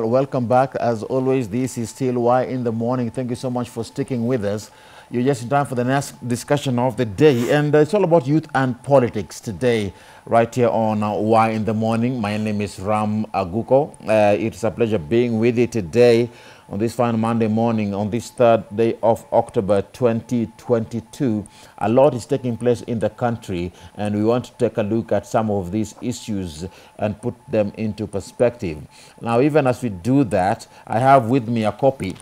Well, welcome back. As always, this is still Why in the Morning. Thank you so much for sticking with us. You're just in time for the next discussion of the day. And uh, it's all about youth and politics today, right here on uh, Why in the Morning. My name is Ram Aguko. Uh, it's a pleasure being with you today on this fine Monday morning, on this third day of October 2022. A lot is taking place in the country, and we want to take a look at some of these issues and put them into perspective. Now, even as we do that, I have with me a copy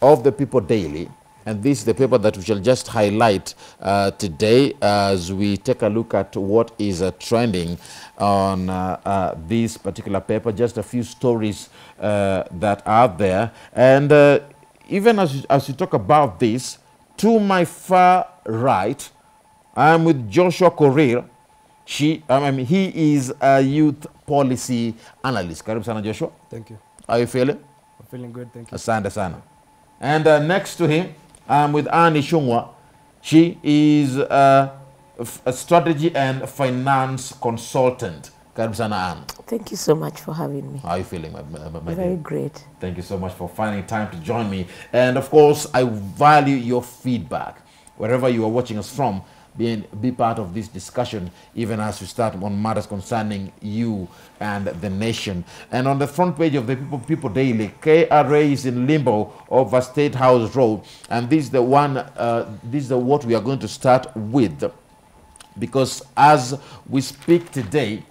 of the People Daily. And this is the paper that we shall just highlight uh, today as we take a look at what is uh, trending on uh, uh this particular paper. Just a few stories uh, that are there. And uh, even as, as we talk about this, to my far right, I am with Joshua Korir. She, I mean, he is a youth policy analyst. Karibu sana Joshua. Thank you. How are you feeling? I'm feeling good, thank you. Asante sana. And uh, next to him, I'm with Ann Ichungwa. She is f- a strategy and finance consultant. Karibu sana Ann. Thank you so much for having me. How are you feeling, my, my, my Very dear? great. Thank you so much for finding time to join me. And of course, I value your feedback. Wherever you are watching us from, being, be part of this discussion, even as we start on matters concerning you and the nation. And on the front page of the People, People Daily, KRA is in limbo over State House Road. And this is the one, uh, this is the, what we are going to start with because as we speak today,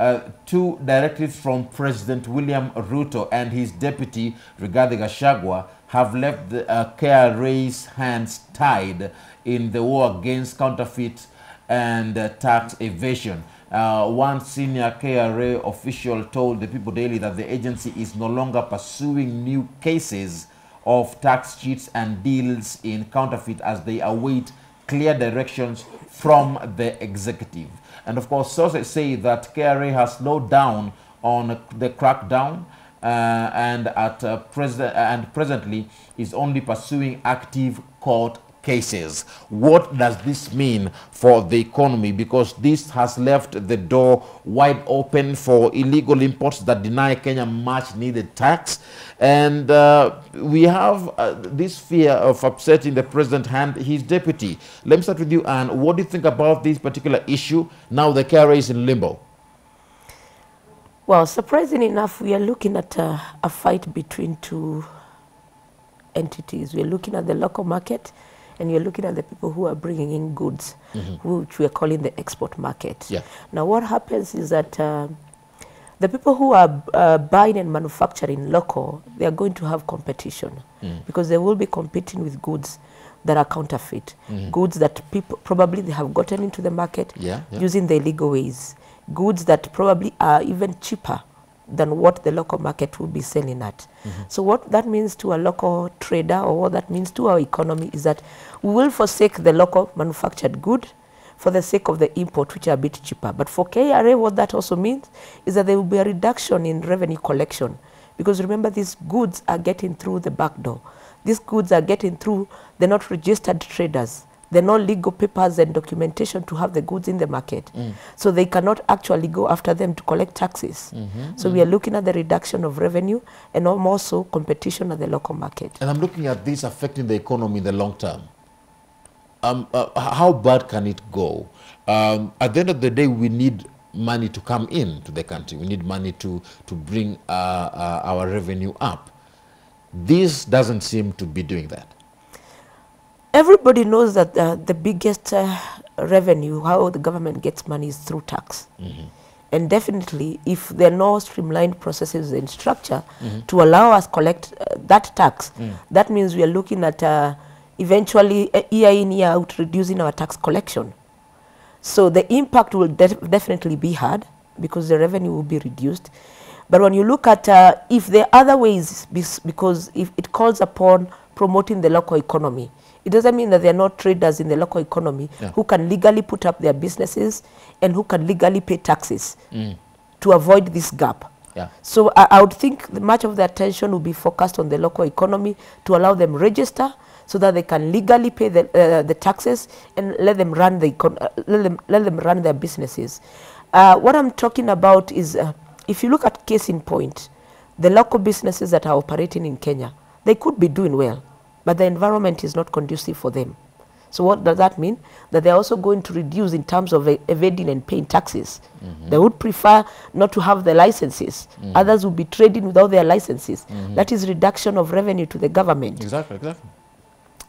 uh, two directives from President William Ruto and his deputy Rigathi Gachagua have left the uh, KRA's hands tied in the war against counterfeit and uh, tax evasion. Uh, one senior KRA official told the People Daily that the agency is no longer pursuing new cases of tax cheats and deals in counterfeit as they await clear directions from the executive. And of course, sources say that KRA has slowed down on the crackdown uh, and at uh, present and presently is only pursuing active court cases. What does this mean for the economy? Because this has left the door wide open for illegal imports that deny Kenya much needed tax. And uh, we have uh, this fear of upsetting the president and his deputy. Let me start with you, Ann. What do you think about this particular issue? Now the KRA is in limbo. Well, surprising enough, we are looking at a, a fight between two entities. We're looking at the local market and you're looking at the people who are bringing in goods, which we are calling the export market. Yeah. Now, what happens is that uh, the people who are uh, buying and manufacturing local, they are going to have competition because they will be competing with goods that are counterfeit, goods that people probably they have gotten into the market Yeah, yeah. using the illegal ways, goods that probably are even cheaper than what the local market will be selling at. Mm-hmm. So what that means to a local trader or what that means to our economy is that we will forsake the local manufactured good for the sake of the import, which are a bit cheaper. But for KRA, what that also means is that there will be a reduction in revenue collection. Because remember, these goods are getting through the back door. These goods are getting through, they're not registered traders. They're not legal papers and documentation to have the goods in the market. So they cannot actually go after them to collect taxes. So we are looking at the reduction of revenue and also competition at the local market. And I'm looking at this affecting the economy in the long term. Um, uh, how bad can it go? Um, at the end of the day, we need money to come in to the country. We need money to, to bring uh, uh, our revenue up. This doesn't seem to be doing that. Everybody knows that uh, the biggest uh, revenue, how the government gets money, is through tax. And definitely, if there are no streamlined processes and structure to allow us collect uh, that tax, that means we are looking at uh, eventually uh, year in year out reducing our tax collection. So the impact will def- definitely be hard because the revenue will be reduced. But when you look at uh, if there are other ways, bes- because if it calls upon promoting the local economy, it doesn't mean that there are not traders in the local economy Yeah. who can legally put up their businesses and who can legally pay taxes to avoid this gap. Yeah. So I, I would think much of the attention will be focused on the local economy to allow them register so that they can legally pay the, uh, the taxes and let them run the uh, let them let them run their businesses. Uh, what I'm talking about is uh, if you look at case in point, the local businesses that are operating in Kenya, they could be doing well, but the environment is not conducive for them. So what does that mean? That they're also going to reduce in terms of evading and paying taxes. Mm-hmm. They would prefer not to have the licenses. Mm. Others will be trading without their licenses. Mm-hmm. That is reduction of revenue to the government. Exactly, exactly.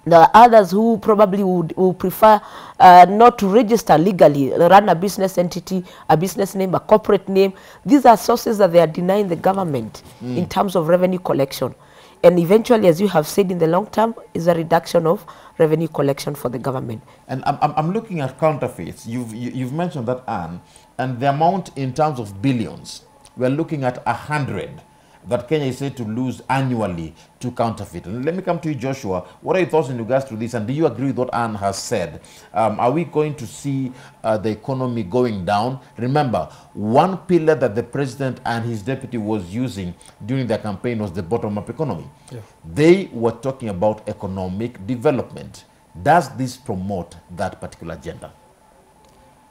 There are others who probably would, would prefer uh, not to register legally, run a business entity, a business name, a corporate name. These are sources that they are denying the government mm. in terms of revenue collection. And eventually, as you have said, in the long term, is a reduction of revenue collection for the government. And I'm, I'm, looking at counterfeits. You've, you, you've mentioned that, Ann, and the amount in terms of billions, we're looking at a hundred that Kenya is said to lose annually to counterfeit. And let me come to you, Joshua. What are your thoughts in regards to this? And do you agree with what Ann has said? Um, are we going to see uh, the economy going down? Remember, one pillar that the president and his deputy was using during their campaign was the bottom-up economy. Yeah. They were talking about economic development. Does this promote that particular agenda?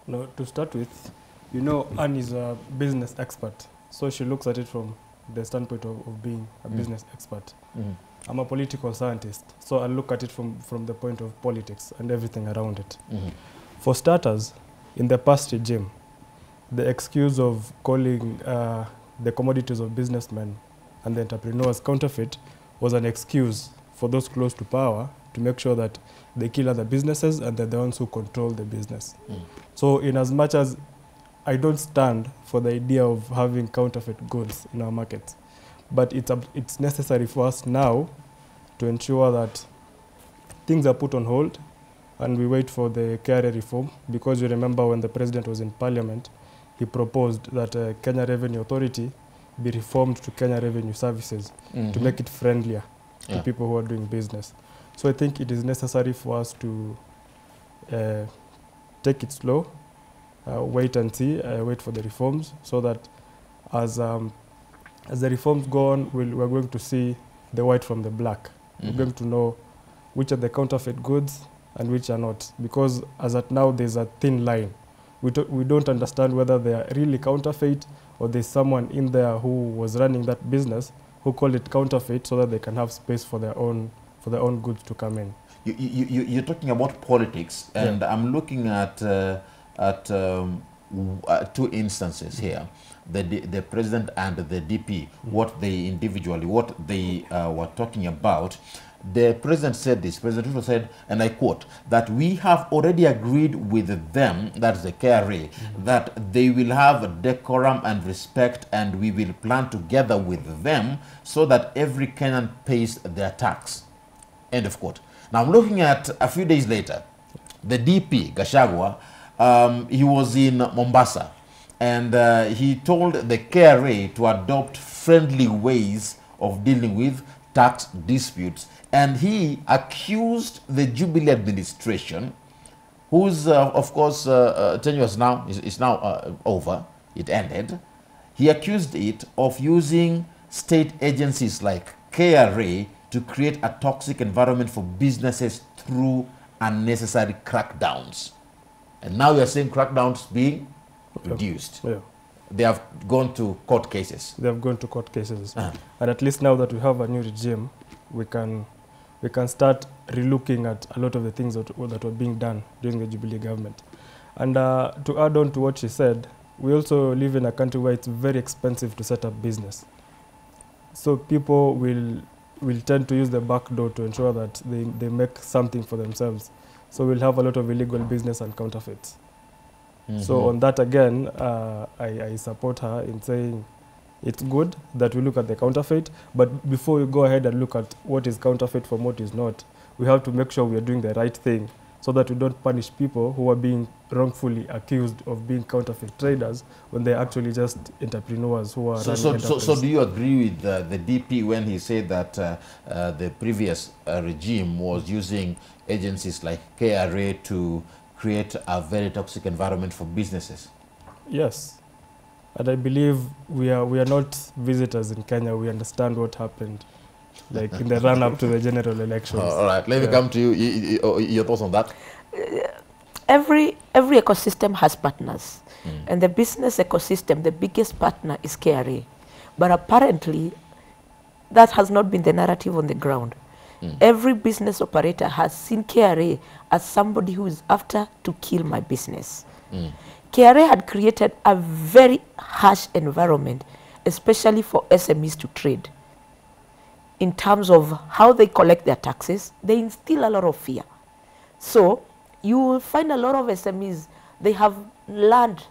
No, to start with, you know, Ann is a business expert, so she looks at it from the standpoint of, of being a Mm. business expert. I'm a political scientist, so I look at it from, from the point of politics and everything around it. Mhm. For starters, in the past regime, the excuse of calling uh, the commodities of businessmen and the entrepreneurs counterfeit was an excuse for those close to power to make sure that they kill other businesses and they're the ones who control the business. Mm. So, in as much as I don't stand for the idea of having counterfeit goods in our markets, but it's, a, it's necessary for us now to ensure that things are put on hold and we wait for the KRA reform because you remember when the president was in parliament, he proposed that uh, Kenya Revenue Authority be reformed to Kenya Revenue Services mm -hmm. to Mhm. make it friendlier Yeah. to people who are doing business. So I think it is necessary for us to uh, take it slow, wait and see, uh, wait for the reforms, so that as um, as the reforms go on, we'll, we're going to see the white from the black. Mhm. We're going to know which are the counterfeit goods and which are not, because as at now there's a thin line. We, do, we don't understand whether they are really counterfeit or there's someone in there who was running that business who called it counterfeit so that they can have space for their own for their own goods to come in. You, you, you, you're talking about politics, Yeah. and I'm looking at uh, at um, two instances here: the the president and the DP. What they individually, what they uh, were talking about. The president said this. President Ruto said, and I quote, that we have already agreed with them, that's the KRA, that they will have decorum and respect, and we will plan together with them so that every Kenyan pays their tax. End of quote. Now I'm looking at a few days later, the DP Gachagua, um, he was in Mombasa, and uh, he told the KRA to adopt friendly ways of dealing with tax disputes, and he accused the Jubilee administration, whose uh, of course uh, uh, tenure is now is, is now uh, over, it ended. He accused it of using state agencies like KRA to create a toxic environment for businesses through unnecessary crackdowns. And now we are seeing crackdowns being reduced. Yeah. They have gone to court cases. They have gone to court cases. Uh-huh. And at least now that we have a new regime, we can we can start relooking at a lot of the things that, that were being done during the Jubilee government. And uh, to add on to what she said, we also live in a country where it's very expensive to set up business. So people will will tend to use the back door to ensure that they, they make something for themselves. So we'll have a lot of illegal business and counterfeits. Mm -hmm. So Mhm. on that again, uh, I, I support her in saying it's good that we look at the counterfeit, but before we go ahead and look at what is counterfeit from what is not, we have to make sure we are doing the right thing so that we don't punish people who are being wrongfully accused of being counterfeit traders when they're actually just entrepreneurs who are So, running so, so, so do you agree with uh, the DP when he said that uh, uh, the previous uh, regime was using agencies like KRA to create a very toxic environment for businesses? Yes. And I believe we are, we are not visitors in Kenya. We understand what happened, like in the run up to the general elections. all right, let me Yeah. come to you. Y- y- y- Your thoughts on that? every every ecosystem has partners Mm. and the business ecosystem the biggest partner is KRA but apparently that has not been the narrative on the ground. Every business operator has seen KRA as somebody who is after to kill my business. KRA had created a very harsh environment, especially for SMEs to trade. In terms of how they collect their taxes, they instill a lot of fear. So you will find a lot of SMEs, they have learned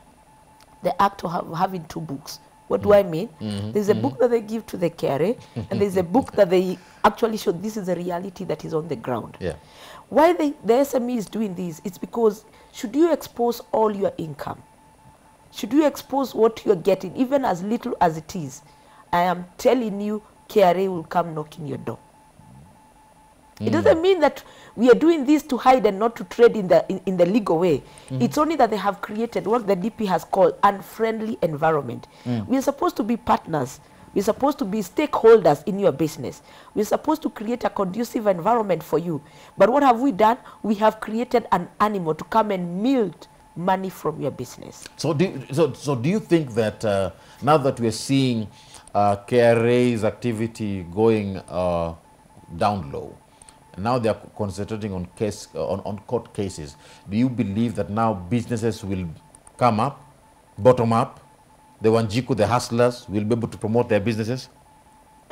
the act of have, having two books. What do I mm. mean? Mm-hmm. There's a mm-hmm. book that they give to the KRA, and there's a book that they actually show this is a reality that is on the ground. Yeah. Why they, the SME is doing this? It's because should you expose all your income, should you expose what you're getting, even as little as it is, I am telling you, KRA will come knocking your door. It mm. doesn't mean that we are doing this to hide and not to trade in the in, in the legal way. Mm. It's only that they have created what the DP has called unfriendly environment. Mm. We are supposed to be partners. We're supposed to be stakeholders in your business. We're supposed to create a conducive environment for you. But what have we done? We have created an animal to come and milk money from your business. So do you, so, so do you think that uh, now that we're seeing uh, KRA's activity going uh, down low, now they are concentrating on case uh, on, on court cases, do you believe that now businesses will come up, bottom up, the Wanjiku, the hustlers will be able to promote their businesses?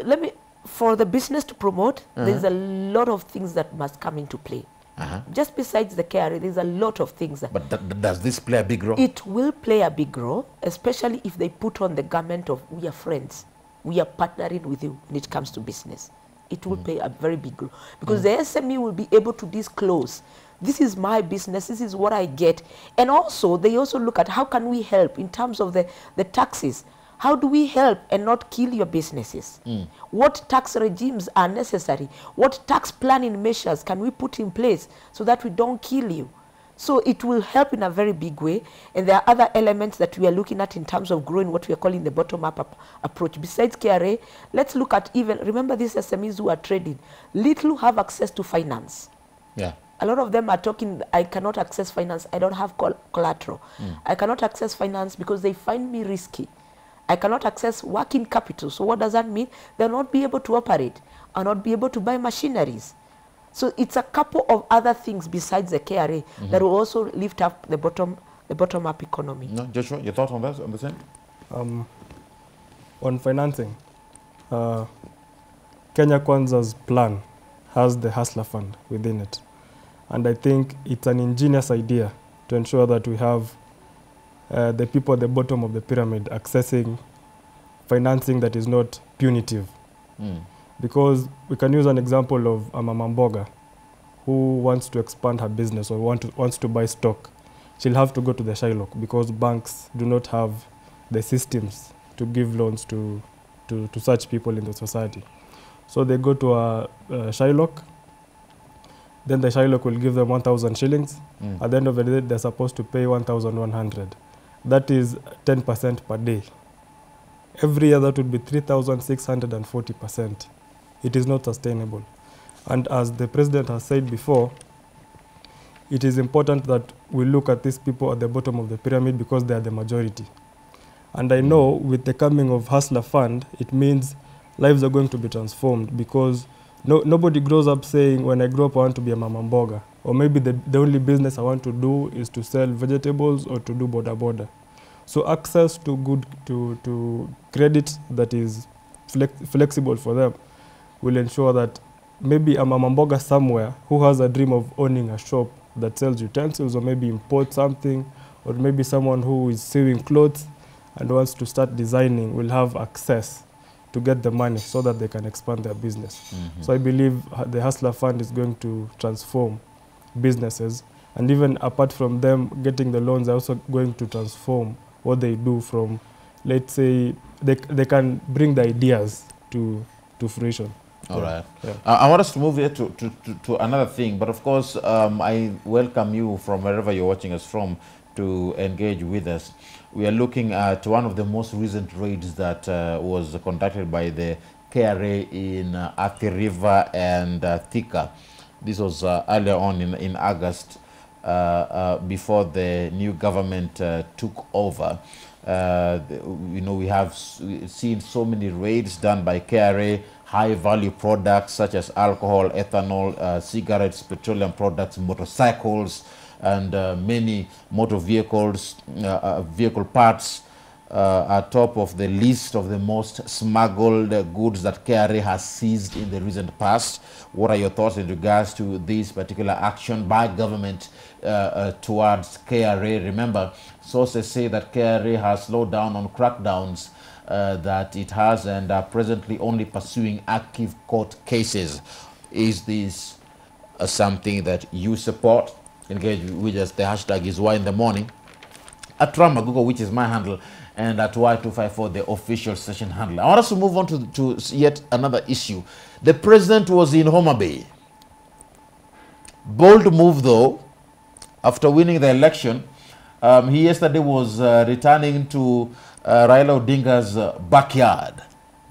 let me for the business to promote there's a lot of things that must come into play Uh-huh. just besides the carry there's a lot of things. But th- th- does this play a big role? it will play a big role especially if they put on the garment of we are friends. We are partnering with you when it comes to business. It will play a very big role. Because the sme will be able to disclose this is my business. This is what i get. And also they also look at how can we help in terms of the, the taxes how do we help and not kill your businesses? Hmm. What tax regimes are necessary? What tax planning measures can we put in place so that we don't kill you? So it will help in a very big way. And there are other elements that we are looking at in terms of growing what we are calling the bottom-up ap- approach. Besides KRA, let's look at even, remember these SMEs who are trading, little have access to finance. yeah. A lot of them are talking, I cannot access finance, I don't have col- collateral. Hmm. I cannot access finance because they find me risky. I cannot access working capital. So what does that mean? They'll not be able to operate or not be able to buy machineries. So it's a couple of other things besides the KRA that will also lift up the bottom the bottom up economy. No, Joshua, your thoughts on that? On the same? Um, on financing, uh, Kenya Kwanza's plan has the Hustler Fund within it. And I think it's an ingenious idea to ensure that we have uh, the people at the bottom of the pyramid accessing financing that is not punitive. Mm. Because we can use an example of a Mama Mboga who wants to expand her business or want to, wants to buy stock. She'll have to go to the Shylock because banks do not have the systems to give loans to, to, to such people in the society. So they go to a, a Shylock, then the Shylock will give them 1,000 shillings. Mm. At the end of the day, they're supposed to pay 1,100. That is 10% per day. Every year, that would be 3,640%. It is not sustainable. And as the president has said before, it is important that we look at these people at the bottom of the pyramid because they are the majority. And I know with the coming of Hustler Fund, it means lives are going to be transformed because no, nobody grows up saying, when I grow up, I want to be a mama mboga. Or maybe the, the only business I want to do is to sell vegetables or to do border border. So access to good to, to credit that is flex, flexible for them will ensure that maybe a mamamboga somewhere who has a dream of owning a shop that sells utensils or maybe import something or maybe someone who is sewing clothes and wants to start designing will have access to get the money so that they can expand their business. Mm -hmm. So I believe uh, the Hustler Fund is going to transform businesses and even apart from them getting the loans, they're also going to transform what they do from, let's say, they, they can bring the ideas to, to fruition. All right. Yeah. Uh, I want us to move here to, to, to, to another thing, but of course, um, I welcome you from wherever you're watching us from to engage with us. We are looking at one of the most recent raids that uh, was conducted by the KRA in uh, Athi River and uh, Thika. This was uh, earlier on in, in August uh, uh, before the new government took over. You know, we have seen so many raids done by KRA, high value products such as alcohol, ethanol, cigarettes, petroleum products, motorcycles, and many motor vehicles, vehicle parts uh, top of the list of the most smuggled goods that KRA has seized in the recent past. What are your thoughts in regards to this particular action by government uh, uh, towards KRA? Remember, sources say that KRA has slowed down on crackdowns uh, that it has and are presently only pursuing active court cases. Is this uh, something that you support? Engage with us. The hashtag is why in the morning at RamAguko, which is my handle, and at Y254, the official session handle. I want us to move on to, to yet another issue. The president was in Homa Bay. Bold move, though, after winning the election. Um, he yesterday was uh, returning to uh, Raila Odinga's uh, backyard.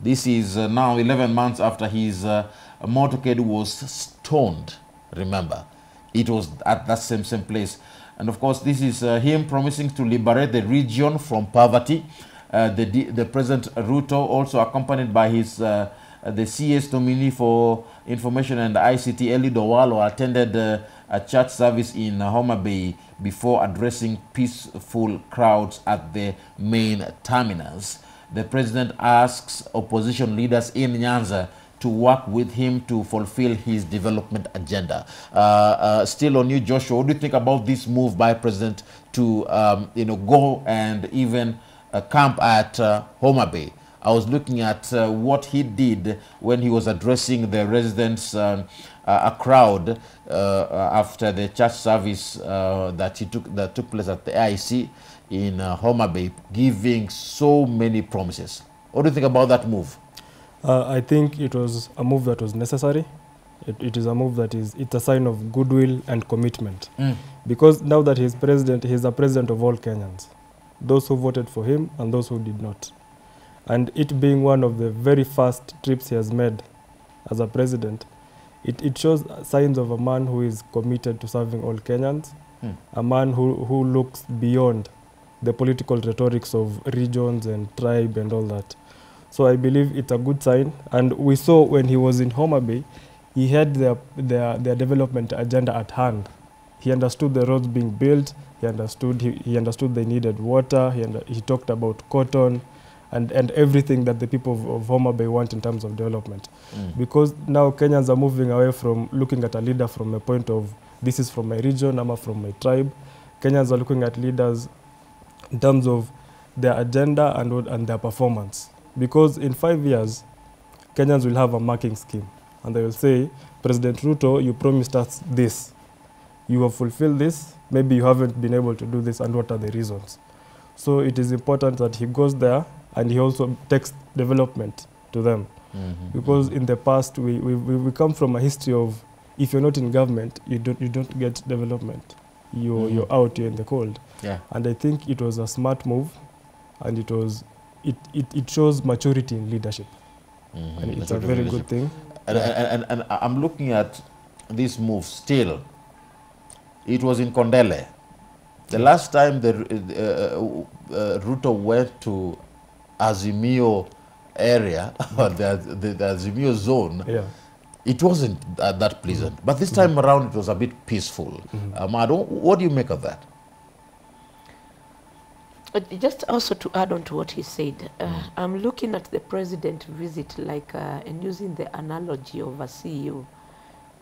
This is uh, now 11 months after his uh, motorcade was stoned. Remember, it was at that same same place. And of course, this is uh, him promising to liberate the region from poverty. Uh, the, the President Ruto, also accompanied by his uh, the CS nominee for Information and ICT, Eli Dowalo, attended uh, a church service in Homa Bay before addressing peaceful crowds at the main terminals. The president asks opposition leaders in Nyanza to work with him to fulfill his development agenda. Uh, uh, still on you, Joshua, what do you think about this move by president to um, you know go and even uh, camp at uh, Homa Bay? I was looking at uh, what he did when he was addressing the residents, um, uh, a crowd uh, after the church service that he took that took place at the IC in Homa Bay, giving so many promises. What do you think about that move? Uh, I think it was a move that was necessary. It, it is a move that is it's a sign of goodwill and commitment. Because now that he's president, he's a president of all Kenyans, those who voted for him and those who did not. And it being one of the very first trips he has made as a president, it, it shows signs of a man who is committed to serving all Kenyans, Hmm. a man who, who looks beyond the political rhetorics of regions and tribe and all that. So I believe it's a good sign. And we saw when he was in Homa Bay, he had their, their, their development agenda at hand. He understood the roads being built. He understood he, he understood they needed water. He, under, he talked about cotton, and, and everything that the people of, of Homa Bay want in terms of development. Mm. Because now Kenyans are moving away from looking at a leader from a point of this is from my region, I'm from my tribe. Kenyans are looking at leaders in terms of their agenda and, and their performance. Because in five years, Kenyans will have a marking scheme. And they will say, President Ruto, you promised us this. You have fulfilled this. Maybe you haven't been able to do this, and what are the reasons? So it is important that he goes there and he also takes development to them. Because in the past, we, we, we come from a history of if you're not in government, you don't, you don't get development. You're, Mhm. you're out, you're in the cold. Yeah. And I think it was a smart move, and it was it, it, it shows maturity in leadership, Mhm. and it's That's a very good thing. And, and, and, and I'm looking at this move still. It was in Kondele. The last time the uh, uh, Ruto went to Azimio area, or the, the, the Azimio zone, Yeah. it wasn't that, that pleasant. But this time around, it was a bit peaceful. Um, I don't, what do you make of that? Uh, Just also to add on to what he said, uh, I'm looking at the president visit like uh, and using the analogy of a CEO.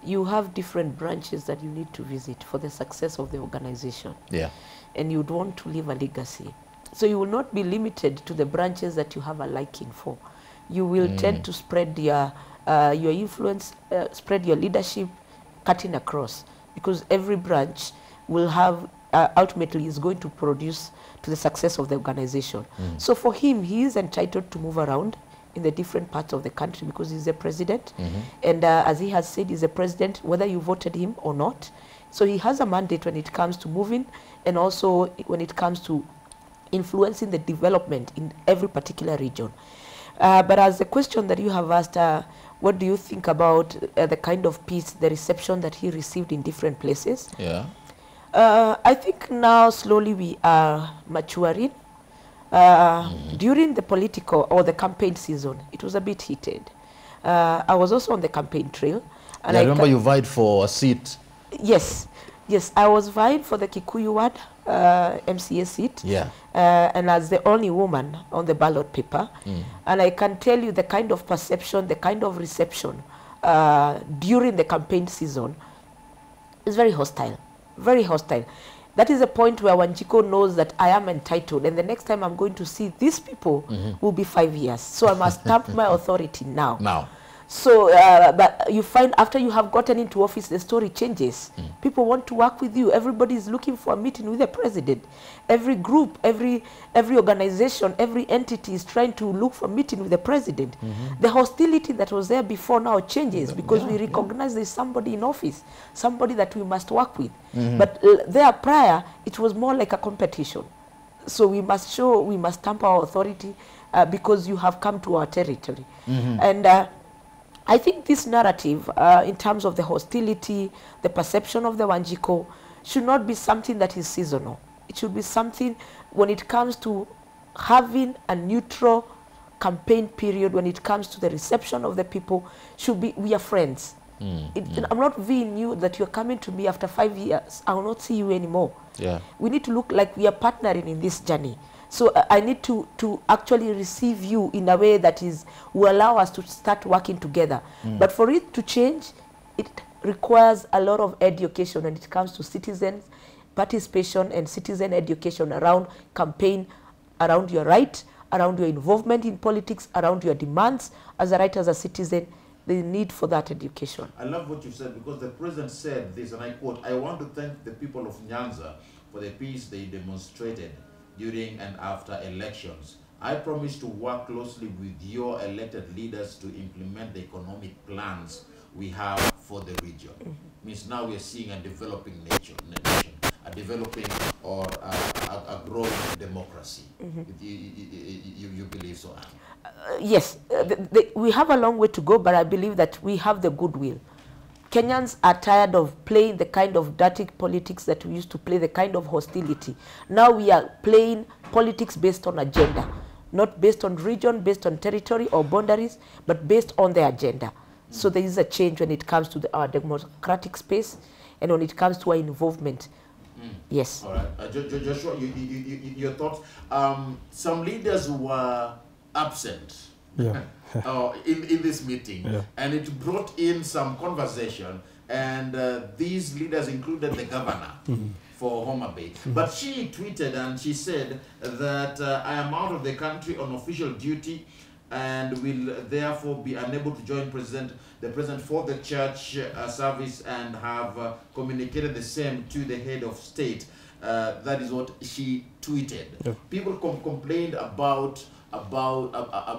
You have different branches that you need to visit for the success of the organization, Yeah. and you'd want to leave a legacy. So you will not be limited to the branches that you have a liking for. You will tend to spread your uh, your influence, uh, spread your leadership, cutting across, because every branch will have uh, ultimately is going to produce to the success of the organization. So for him, he is entitled to move around in the different parts of the country because he's a president, and uh, as he has said, he's a president whether you voted him or not. So he has a mandate when it comes to moving, and also when it comes to influencing the development in every particular region. Uh, but as the question that you have asked, uh, what do you think about uh, the kind of peace, the reception that he received in different places? Yeah. Uh, I think now slowly we are maturing. Uh, During the political or the campaign season, it was a bit heated. Uh, I was also on the campaign trail. And I remember you vied for a seat. Yes, yes, I was vying for the Kikuyu ward uh, MCA seat. Yeah. Uh, and as the only woman on the ballot paper. Mm. And I can tell you the kind of perception, the kind of reception uh, during the campaign season is very hostile, very hostile. That is a point where Wanjiku knows that I am entitled, and the next time I'm going to see these people mm-hmm. will be five years. So I must stamp my authority now. Now, So, uh, but you find after you have gotten into office, the story changes. People want to work with you. Everybody is looking for a meeting with the president. Every group, every every organization, every entity is trying to look for a meeting with the president. The hostility that was there before now changes because we recognize there's somebody in office, somebody that we must work with. But uh, there prior, it was more like a competition. So we must show, we must stamp our authority uh, because you have come to our territory. And uh, I think this narrative, uh, in terms of the hostility, the perception of the Wanjiku, should not be something that is seasonal. It should be something when it comes to having a neutral campaign period, when it comes to the reception of the people, should be, we are friends. It, I'm not viewing you that you're coming to me after five years. I will not see you anymore. yeah. We need to look like we are partnering in this journey. So uh, I need to, to actually receive you in a way that is will allow us to start working together. But for it to change, it requires a lot of education when it comes to citizens participation and citizen education around campaign, around your right, around your involvement in politics, around your demands as a right as a citizen. The need for that education. I love what you said because the president said this, and I quote, I want to thank the people of Nyanza for the peace they demonstrated during and after elections. I promise to work closely with your elected leaders to implement the economic plans we have for the region. Means now we're seeing a developing nation, nation a developing or a, a, a growing democracy. You, you, you, you believe so? Uh, yes, uh, the, the, we have a long way to go, but I believe that we have the goodwill. Kenyans are tired of playing the kind of dirty politics that we used to play, the kind of hostility. Now we are playing politics based on agenda, not based on region, based on territory or boundaries, but based on the agenda. So there is a change when it comes to the, our democratic space and when it comes to our involvement. Yes. All right, uh, Jo- Jo- Joshua, you, you, you, you- your thoughts. Um, some leaders were absent Yeah. Uh, in, in this meeting, Yeah. and it brought in some conversation. And uh, these leaders included the governor for Homa Bay. But she tweeted and she said that uh, I am out of the country on official duty and will therefore be unable to join president the president for the church uh, service and have uh, communicated the same to the head of state uh, that is what she tweeted Yeah. people com- complained about about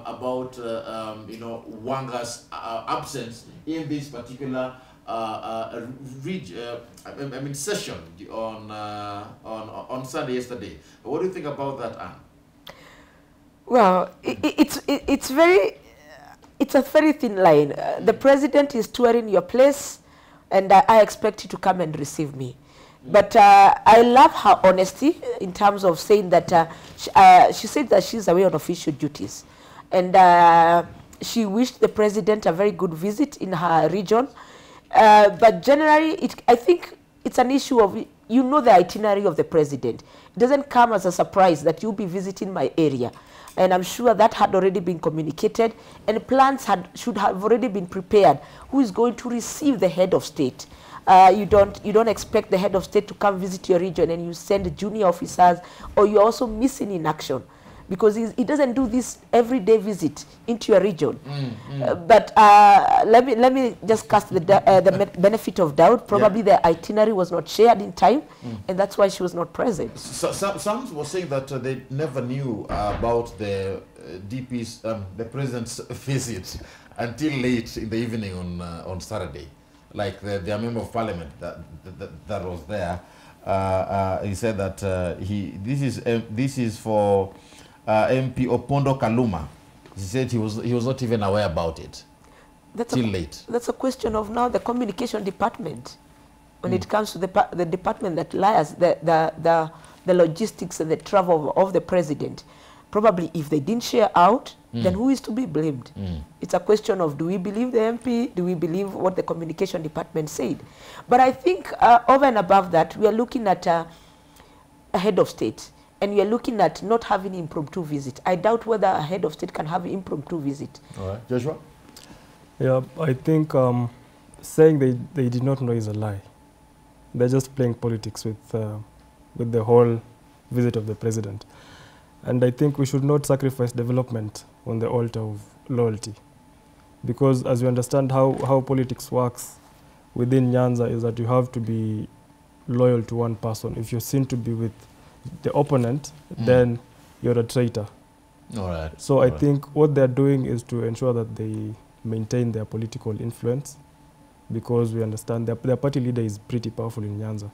about uh, um, you know Wanga's uh, absence in this particular uh, uh, uh, I mean session on uh, on on Sunday yesterday. What do you think about that, Ann? Well, i i- it's i it's very it's a very thin line. Uh, the president is touring your place, and I, I expect you to come and receive me. But uh, I love her honesty in terms of saying that uh, she, uh, she said that she's away on official duties, and uh, she wished the president a very good visit in her region. Uh, but generally, it, I think it's an issue of you know the itinerary of the president. It doesn't come as a surprise that you'll be visiting my area and I'm sure that had already been communicated, and plans had should have already been prepared. Who is going to receive the head of state? Uh, you don't you don't expect the head of state to come visit your region, and you send junior officers, or you're also missing in action, because he doesn't do this everyday visit into your region. Uh, but uh, let me let me just cast the uh, the benefit of doubt. Probably the itinerary was not shared in time, and that's why she was not present. So, some some were saying that uh, they never knew uh, about the uh, DP's um, the president's visit until late in the evening on uh, on Saturday. Like the, the member of parliament that that, that was there, uh, uh, he said that uh, he this is um, this is for uh, MP Opondo Kaluma. He said he was he was not even aware about it That's till a, late. that's a question of now the communication department. When it comes to the the department that lies the, the the the logistics and the travel of, of the president, probably if they didn't share out, then who is to be blamed? It's a question of do we believe the MP? Do we believe what the communication department said? But I think uh, over and above that, we are looking at uh, a head of state and we are looking at not having impromptu visit. I doubt whether a head of state can have impromptu visit. All right. Joshua? Yeah, I think um, saying they, they did not know is a lie. They're just playing politics with, uh, with the whole visit of the president. And I think we should not sacrifice development on the altar of loyalty. Because as you understand how, how politics works within Nyanza is that you have to be loyal to one person. If you're seen to be with the opponent, Mm. then you're a traitor. All right. So All I right. think what they're doing is to ensure that they maintain their political influence because we understand their, their party leader is pretty powerful in Nyanza.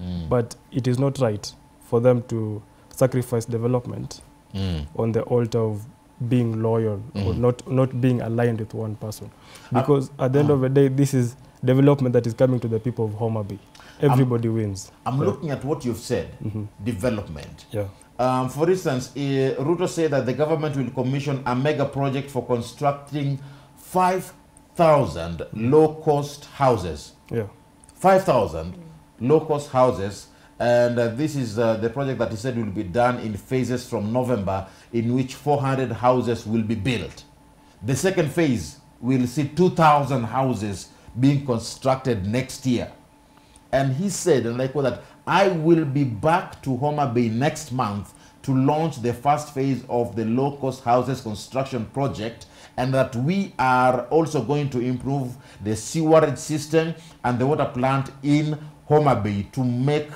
Mm. But it is not right for them to sacrifice development Mm. on the altar of being loyal or Mhm. not, not being aligned with one person. Uh, Because at the end uh. of the day, this is development that is coming to the people of Homa Bay. Everybody wins. I'm So- looking at what you've said. Mhm. Development. Yeah. Um, for instance, uh, Ruto said that the government will commission a mega project for constructing 5,000 low-cost houses. Yeah. 5,000 low-cost houses. And uh, this is uh, the project that he said will be done in phases from November, in which 400 houses will be built. The second phase will see 2,000 houses being constructed next year. And he said, and I quote that, I will be back to Homa Bay next month to launch the first phase of the low cost houses construction project, and that we are also going to improve the sewerage system and the water plant in Homa Bay to make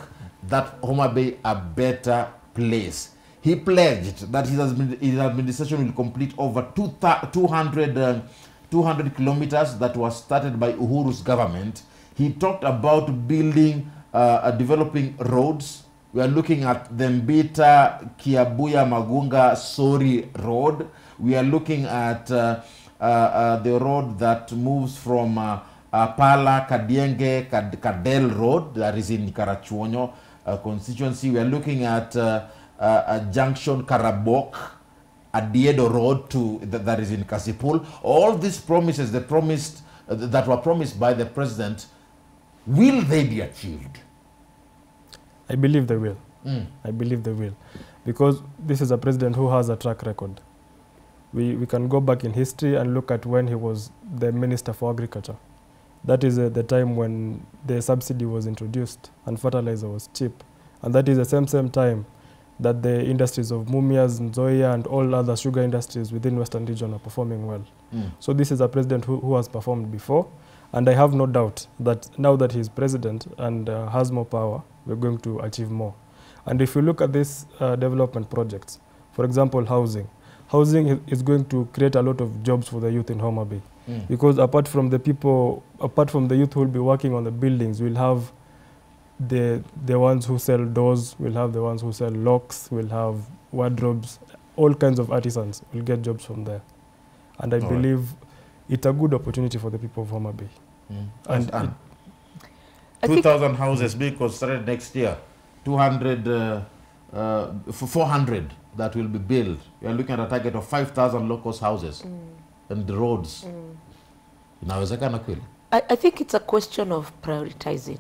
that Homa Bay a better place. He pledged that his, administration will complete over 200, uh, 200 kilometers that was started by Uhuru's government. He talked about building, uh, uh, developing roads. We are looking at the Mbita, Kiabuya, Magunga, Sori road. We are looking at uh, uh, uh, the road that moves from uh, Pala, Kadienge, Kad- Kadel Road, that is in Karachuonyo constituency. We are looking at a junction Karabok, Adiedo Road to that, that is in Kasipul. All these promises, the promised that were promised by the president, will they be achieved? I believe they will. Mm. I believe they will. Because this is a president who has a track record. We, we can go back in history and look at when he was the Minister for Agriculture. That is uh, the time when the subsidy was introduced and fertilizer was cheap. And that is the same, same time that the industries of Mumias, Nzoia, and all other sugar industries within Western region are performing well. Mm. So this is a president who, who has performed before, and I have no doubt that now that he's president and uh, has more power, we're going to achieve more. And if you look at these uh, development projects, for example, housing, housing is going to create a lot of jobs for the youth in Homa Bay. Mm. Because apart from the people, apart from the youth who will be working on the buildings, we'll have the the ones who sell doors, we'll have the ones who sell locks, we'll have wardrobes, all kinds of artisans will get jobs from there. And I All right. believe it's a good opportunity for the people of Homa Bay. Mm. And And 2,000 houses being constructed next year, 200, uh, uh, 400 that will be built. We are looking at a target of 5,000 low-cost houses and the roads. Inawezekana kweli? I, I think it's a question of prioritizing.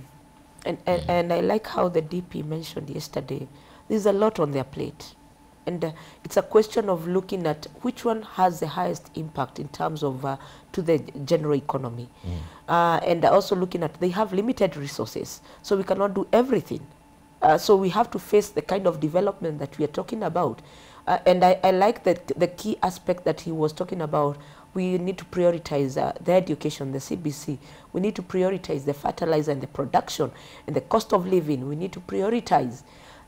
And, and, and I like how the DP mentioned yesterday, there's a lot on their plate. And uh, it's a question of looking at which one has the highest impact in terms of uh, to the general economy. Uh, and also looking at they have limited resources, so we cannot do everything. Uh, so we have to face the kind of development that we are talking about. Uh, and I, I like that the key aspect that he was talking about. We need to prioritize uh, the education, the CBC. We need to prioritize the fertilizer and the production and the cost of living. We need to prioritize.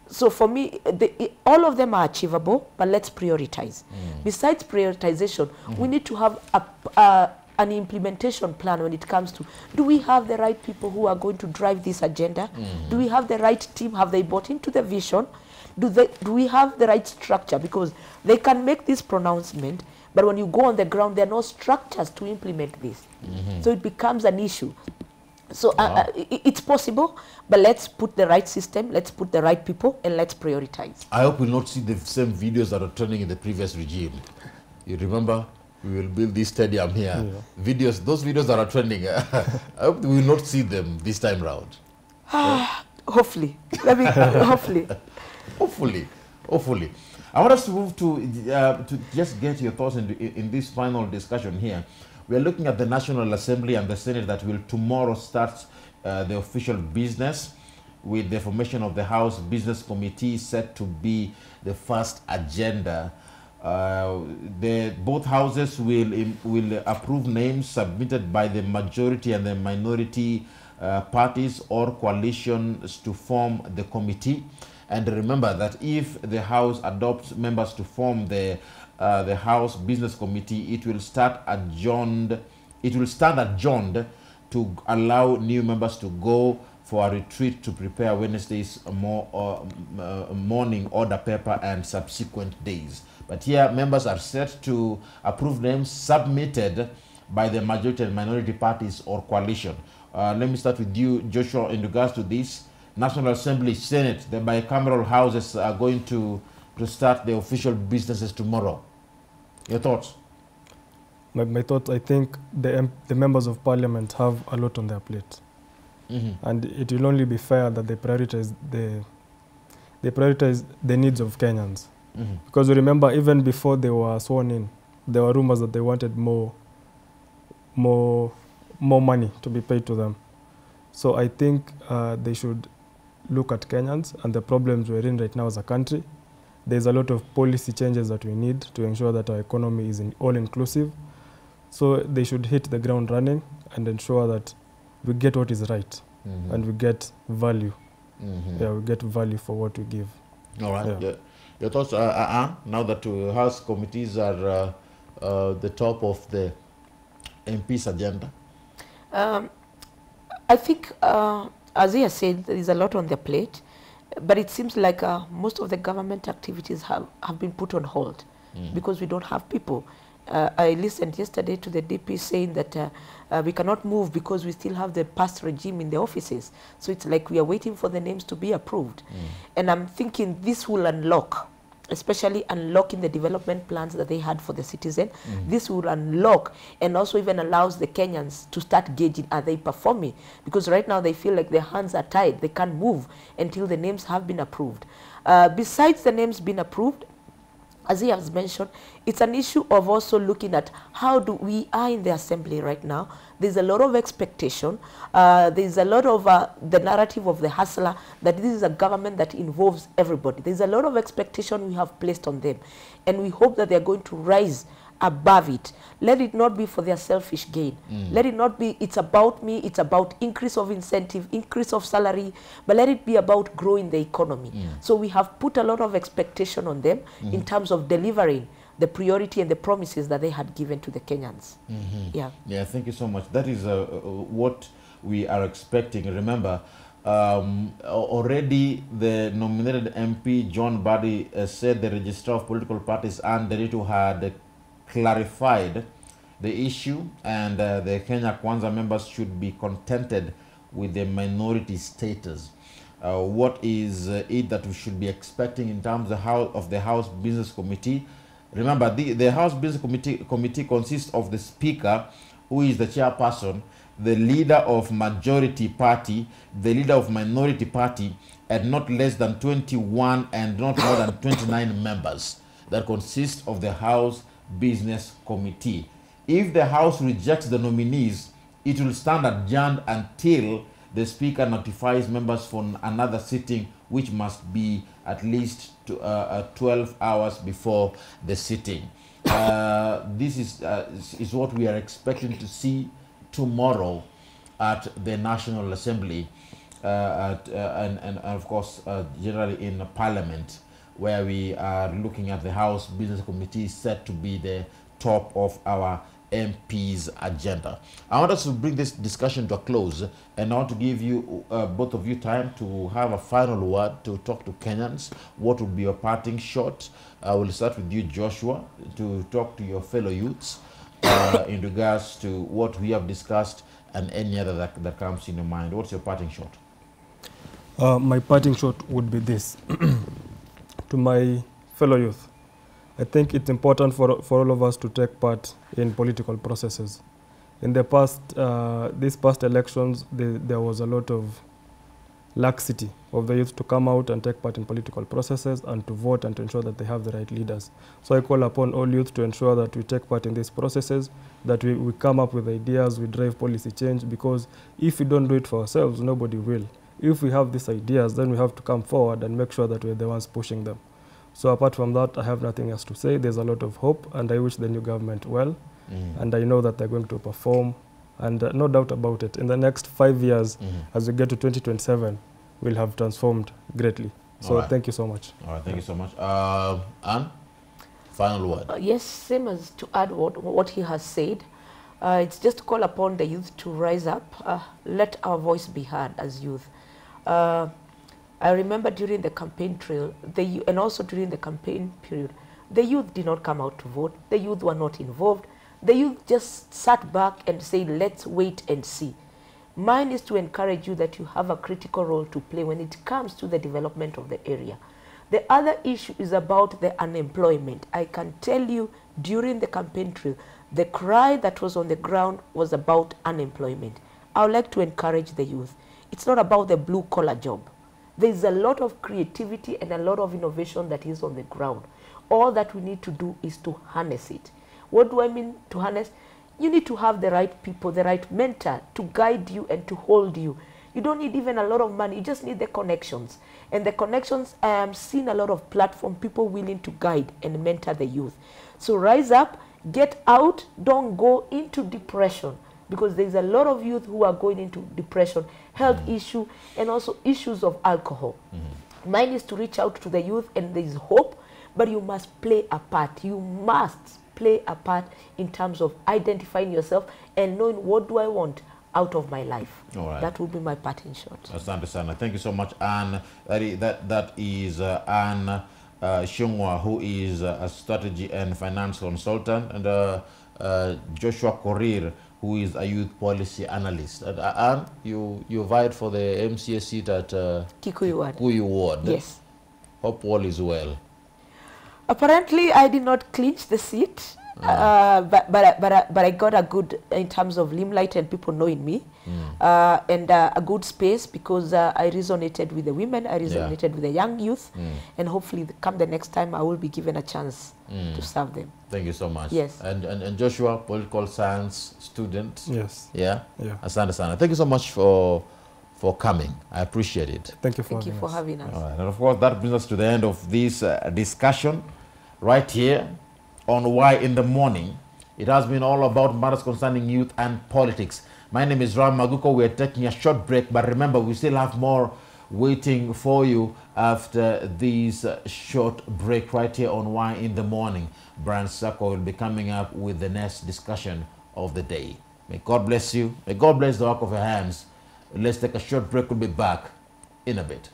So for me, the, all of them are achievable, but let's prioritize. Mm. Besides prioritization, mm. we need to have a, an implementation plan when it comes to do we have the right people who are going to drive this agenda? Mm. Do we have the right team? Have they bought into the vision? Do, they, do we have the right structure? Because they can make this pronouncement, but when you go on the ground, there are no structures to implement this. Mm-hmm. So it becomes an issue. So uh, uh, it's possible, but let's put the right system, let's put the right people, and let's prioritize. I hope we'll not see the same videos that are trending in the previous regime. You remember, we will build this stadium here. Yeah. Videos, those videos that are trending, I hope we will not see them this time round. Hopefully. Let me, hopefully. Hopefully, hopefully. I want us to move to uh, to just get your thoughts in, in this final discussion here. We are looking at the National Assembly and the Senate that will tomorrow start uh, the official business with the formation of the House Business Committee set to be the first agenda. Uh, the both houses will will approve names submitted by the majority and the minority uh, parties or coalitions to form the committee. And remember that if the House adopts members to form the uh, the House Business Committee, it will start adjourned. It will stand adjourned to allow new members to go for a retreat to prepare Wednesday's more, uh, uh, morning order paper and subsequent days. But here, members are set to approve names submitted by the majority and minority parties or coalition. Uh, let me start with you, Joshua, in regards to this. National Assembly, Senate, the bicameral houses are going to, to start the official businesses tomorrow. Your thoughts? My, my thoughts, I think the, the members of parliament have a lot on their plate. Mm-hmm. And it will only be fair that they prioritize the, they prioritize the needs of Kenyans. Mm-hmm. Because you remember, even before they were sworn in, there were rumors that they wanted more, more, more money to be paid to them. So I think uh, they should look at Kenyans and the problems we're in right now as a country. There's a lot of policy changes that we need to ensure that our economy is in all inclusive. So they should hit the ground running and ensure that we get what is right Mm-hmm. and we get value. Mm-hmm. Yeah, we get value for what we give. All right. Yeah. Your, your thoughts, uh, uh, uh, now that uh, House committees are uh, uh, the top of the MP's agenda? Um, I think, uh, as he has said, there is a lot on the plate, but it seems like uh, most of the government activities have, have been put on hold because we don't have people. Uh, I listened yesterday to the DP saying that uh, uh, we cannot move because we still have the past regime in the offices. So it's like we are waiting for the names to be approved. And I'm thinking this will unlock especially unlocking the development plans that they had for the citizen. This will unlock and also even allows the Kenyans to start gauging are they performing because right now they feel like their hands are tied. They can't move until the names have been approved. Uh, besides the names being approved, as he has mentioned, it's an issue of also looking at how do we are in the assembly right now. There's a lot of expectation. Uh, there's a lot of uh, the narrative of the hustler that this is a government that involves everybody. There's a lot of expectation we have placed on them, and we hope that they're going to rise above it. Let it not be for their selfish gain. Let it not be, it's about me, it's about increase of incentive, increase of salary, but let it be about growing the economy. So we have put a lot of expectation on them in terms of delivering the priority and the promises that they had given to the Kenyans. Yeah. Yeah, thank you so much. That is uh, uh, what we are expecting. Remember, um, already the nominated MP, John Mbadi, uh, said the Registrar of Political Parties and the Ritu had clarified the issue and uh, the Kenya Kwanza members should be contented with the minority status. Uh, what is uh, it that we should be expecting in terms of, how, of the House Business Committee? Remember, the, the House Business Committee, Committee consists of the Speaker, who is the chairperson, the leader of majority party, the leader of minority party, and not less than 21 and not more than 29 members that consist of the House Business Committee. If the House rejects the nominees, it will stand adjourned until the Speaker notifies members for another sitting, which must be at least to, uh, uh, 12 hours before the sitting. Uh, this is, uh, is- what we are expecting to see tomorrow at the National Assembly, uh, at, uh, and, and of course, uh, generally in Parliament, where we are looking at the House Business Committee set to be the top of our MP's agenda. I want us to bring this discussion to a close, and I want to give you, uh, both of you, time to have a final word to talk to Kenyans. What would be your parting shot? I will start with you, Joshua, to talk to your fellow youths uh, in regards to what we have discussed and any other that, that comes in your mind. What's your parting shot? Uh, my parting shot would be this to my fellow youth. I think it's important for, for all of us to take part in political processes. In the past, uh, these past elections, the, there was a lot of laxity of the youth to come out and take part in political processes and to vote and to ensure that they have the right leaders. So I call upon all youth to ensure that we take part in these processes, that we, we come up with ideas, we drive policy change, because if we don't do it for ourselves, nobody will. If we have these ideas, then we have to come forward and make sure that we're the ones pushing them. So apart from that, I have nothing else to say. There's a lot of hope, and I wish the new government well. Mhm. And I know that they're going to perform, and uh, no doubt about it. In the next five years, Mhm. as we get to 2027, we'll have transformed greatly. So Alright. thank you so much. All right, thank you so much. Uh, Ann, final word. Uh, yes, same as to add what, what he has said. Uh, it's just to call upon the youth to rise up. Uh, let our voice be heard as youth. Uh, I remember during the campaign trail, the, and also during the campaign period, the youth did not come out to vote. The youth were not involved. The youth just sat back and said, let's wait and see. Mine is to encourage you that you have a critical role to play when it comes to the development of the area. The other issue is about the unemployment. I can tell you during the campaign trail, the cry that was on the ground was about unemployment. I would like to encourage the youth. It's not about the blue collar job. There's a lot of creativity and a lot of innovation that is on the ground. All that we need to do is to harness it. What do I mean to harness? You need to have the right people, the right mentor to guide you and to hold you. You don't need even a lot of money, you just need the connections. And the connections, I am seeing a lot of platform, people willing to guide and mentor the youth. So rise up, get out, don't go into depression because there's a lot of youth who are going into depression, health issue, and also issues of alcohol. Mine is to reach out to the youth, and there is hope, but you must play a part. You must play a part in terms of identifying yourself and knowing what do I want out of my life. Right. That will be my part in short. Asante sana. Thank you so much, Ann. That is, that, that is uh, Ann uh, Ichungwa, who is uh, a strategy and finance consultant, and uh, uh, Joshua Korir, who is a youth policy analyst. And, uh, Ann, you, you vied for the MCA seat at uh, Kikuyu word. Kuyu Ward. Yes. Hope all is well. Apparently, I did not clinch the seat, uh, but but I, but but I got a good in terms of limelight and people knowing me, uh, and uh, a good space because uh, I resonated with the women, I resonated with the young youth, and hopefully, the, come the next time, I will be given a chance to serve them. Thank you so much. Yes. And, and, and Joshua, political science student. Yes. Yeah? Yeah. Asante sana. Thank you so much for, for coming. I appreciate it. Thank you for Thank you having for us. having us. All right, and of course, that brings us to the end of this uh, discussion right here on Y in the Morning. It has been all about matters concerning youth and politics. My name is Ram Aguko. We are taking a short break, but remember, we still have more waiting for you after this short break right here on Y in the Morning. Brian Sako will be coming up with the next discussion of the day. May God bless you. May God bless the work of your hands. Let's take a short break. We'll be back in a bit.